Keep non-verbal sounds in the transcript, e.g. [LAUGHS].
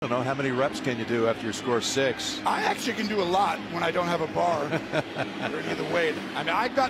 I don't know how many reps can you do after you score six. I actually can do a lot when I don't have a bar [LAUGHS] or any of weight. I mean, I got